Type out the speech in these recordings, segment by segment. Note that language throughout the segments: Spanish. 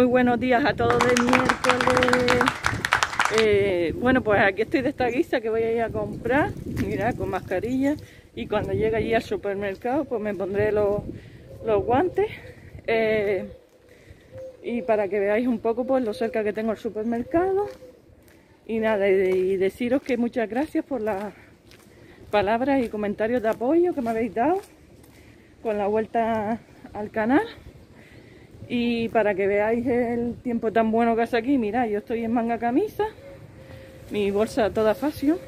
Muy buenos días a todos de miércoles. Eh, bueno, pues aquí estoy de esta guisa que voy a ir a comprar. Mira, con mascarilla. Y cuando llegue allí al supermercado, pues me pondré los, guantes. Eh, y para que veáis un poco pues lo cerca que tengo el supermercado. Y nada, y, deciros que muchas gracias por las palabras y comentarios de apoyo que me habéis dado con la vuelta al canal. Y para que veáis el tiempo tan bueno que hace aquí, mira, yo estoy en manga camisa, mi bolsa toda fashion.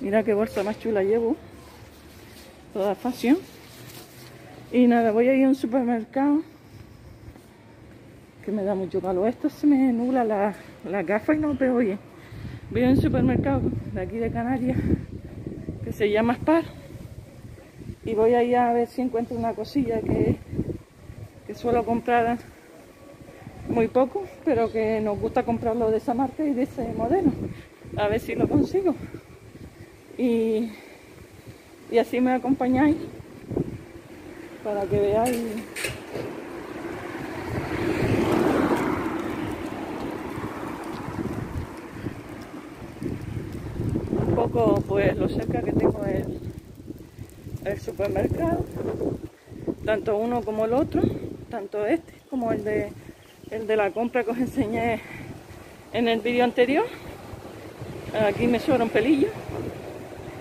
Mira qué bolsa más chula llevo, toda fashion. Y nada, voy a ir a un supermercado que me da mucho calor. Esto se me nubla la, la gafa y no veo bien. Voy a un supermercado de aquí de Canarias que se llama Spar y voy a ir a ver si encuentro una cosilla que suelo comprar muy poco, pero que nos gusta comprarlo de esa marca y de ese modelo. A ver si lo consigo. Y, y así me acompañáis para que veáis un poco pues lo cerca que tengo el, el supermercado tanto uno como el otro tanto este como el de, el de la compra que os enseñé en el vídeo anterior. Aquí me sobra un pelillo.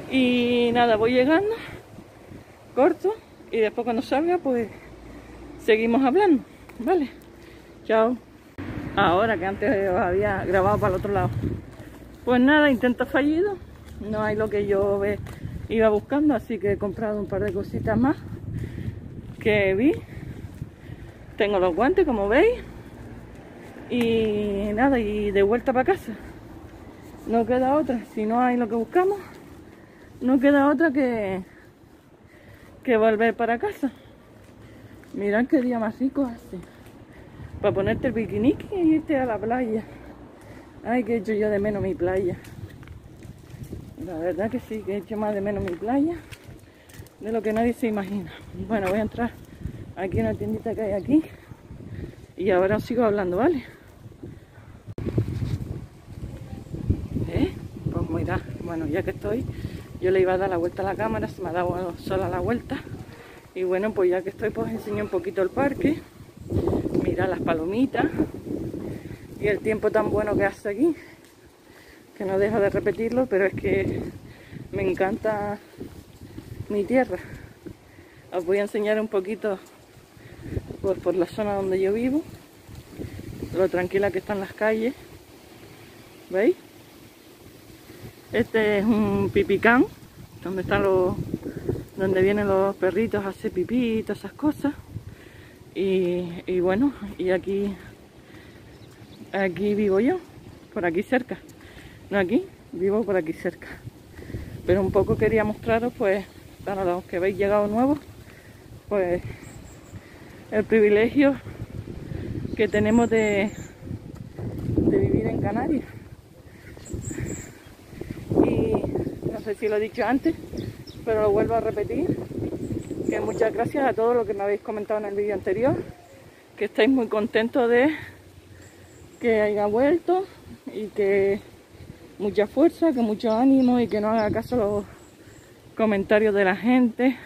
Y nada, voy llegando, corto y después cuando salga pues seguimos hablando, ¿vale? Chao. Ahora que antes os había grabado para el otro lado. Pues nada, intento fallido. No hay lo que yo iba buscando, así que he comprado un par de cositas más que vi tengo los guantes, como veis. Y nada, y de vuelta para casa. No queda otra. Si no hay lo que buscamos, no queda otra que, que volver para casa. Mirad qué día más rico hace. Para ponerte el bikini y irte a la playa. Ay, que he hecho yo de menos mi playa. La verdad que sí, que he hecho más de menos mi playa de lo que nadie se imagina. Bueno, voy a entrar aquí en la tiendita que hay aquí y ahora sigo hablando, ¿vale? ¿Eh? Pues mira, bueno, ya que estoy, yo le iba a dar la vuelta a la cámara, se me ha dado sola la vuelta y bueno, pues ya que estoy, pues enseño un poquito el parque mira las palomitas y el tiempo tan bueno que hace aquí que no dejo de repetirlo, pero es que me encanta mi tierra os voy a enseñar un poquito por, la zona donde yo vivo, lo tranquila que están las calles. ¿Veis? Este es un pipicán, donde están los donde vienen los perritos a hacer pipí y todas esas cosas. Y, bueno, y aquí aquí vivo yo, por aquí cerca. No aquí, vivo por aquí cerca. Pero un poco quería mostraros, pues, para los que habéis llegado nuevos, pues el privilegio que tenemos de, vivir en Canarias. Y no sé si lo he dicho antes, pero lo vuelvo a repetir, que muchas gracias a todos los que me habéis comentado en el vídeo anterior, que estáis muy contentos de que haya vuelto y que mucha fuerza, que mucho ánimo y que no haga caso los comentarios de la gente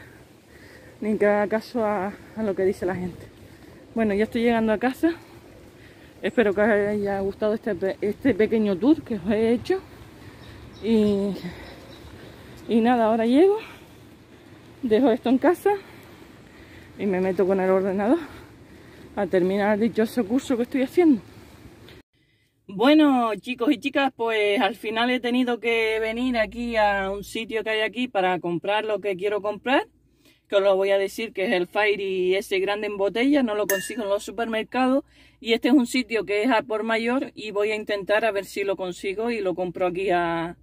ni que haga caso a, lo que dice la gente. Bueno, ya estoy llegando a casa. Espero que os haya gustado este, este pequeño tour que os he hecho. Y, y nada, ahora llego, dejo esto en casa y me meto con el ordenador a terminar dichoso curso que estoy haciendo. Bueno, chicos y chicas, pues al final he tenido que venir aquí a un sitio que hay aquí para comprar lo que quiero comprar que os lo voy a decir, que es el Fairy ese grande en botella, no lo consigo en los supermercados y este es un sitio que es a por mayor y voy a intentar a ver si lo consigo y lo compro aquí a,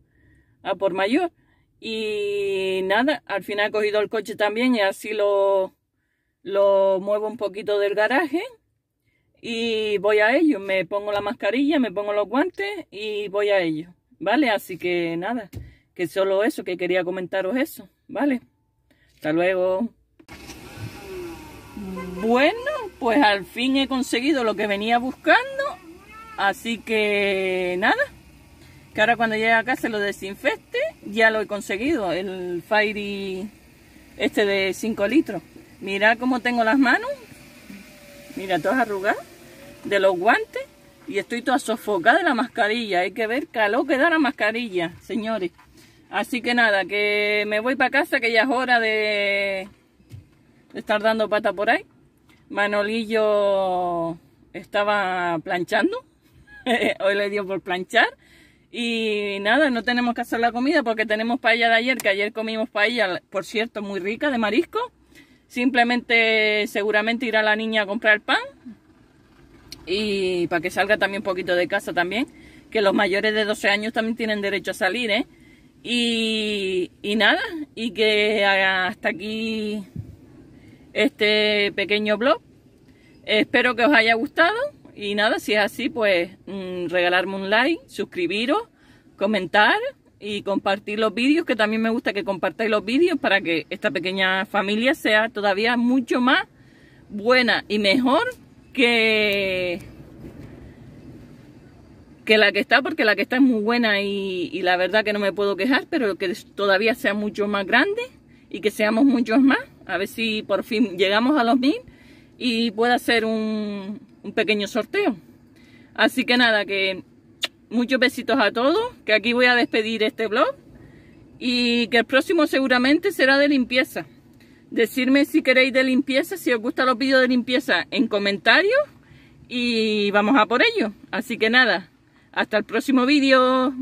a por mayor. Y nada, al final he cogido el coche también y así lo, lo muevo un poquito del garaje y voy a ello. Me pongo la mascarilla, me pongo los guantes y voy a ello. ¿Vale? Así que nada, que solo eso, que quería comentaros eso. ¿Vale? Hasta luego. Bueno, pues al fin he conseguido lo que venía buscando. Así que nada, que ahora cuando llegue a casa lo desinfecte, ya lo he conseguido, el Fairy este de 5 litros. Mira cómo tengo las manos, mira todas arrugadas de los guantes y estoy toda sofocada de la mascarilla. Hay que ver calor que da la mascarilla, señores. Así que nada, que me voy para casa, que ya es hora de, estar dando pata por ahí. Manolillo estaba planchando. Hoy le dio por planchar. Y nada, no tenemos que hacer la comida porque tenemos paella de ayer, que ayer comimos paella, por cierto, muy rica, de marisco. Simplemente, seguramente irá la niña a comprar pan. Y para que salga también un poquito de casa también. Que los mayores de 12 años también tienen derecho a salir, ¿eh? Y, nada, y que hasta aquí este pequeño blog. Espero que os haya gustado y nada, si es así, pues mmm, regalarme un like, suscribiros, comentar y compartir los vídeos, que también me gusta que compartáis los vídeos para que esta pequeña familia sea todavía mucho más buena y mejor que, que la que está, porque la que está es muy buena y, la verdad que no me puedo quejar, pero que todavía sea mucho más grande y que seamos muchos más. A ver si por fin llegamos a los mil y pueda hacer un, un pequeño sorteo. Así que nada, que muchos besitos a todos, que aquí voy a despedir este blog y que el próximo seguramente será de limpieza. Decirme si queréis de limpieza, si os gustan los vídeos de limpieza en comentarios y vamos a por ello. Así que nada, hasta el próximo vídeo.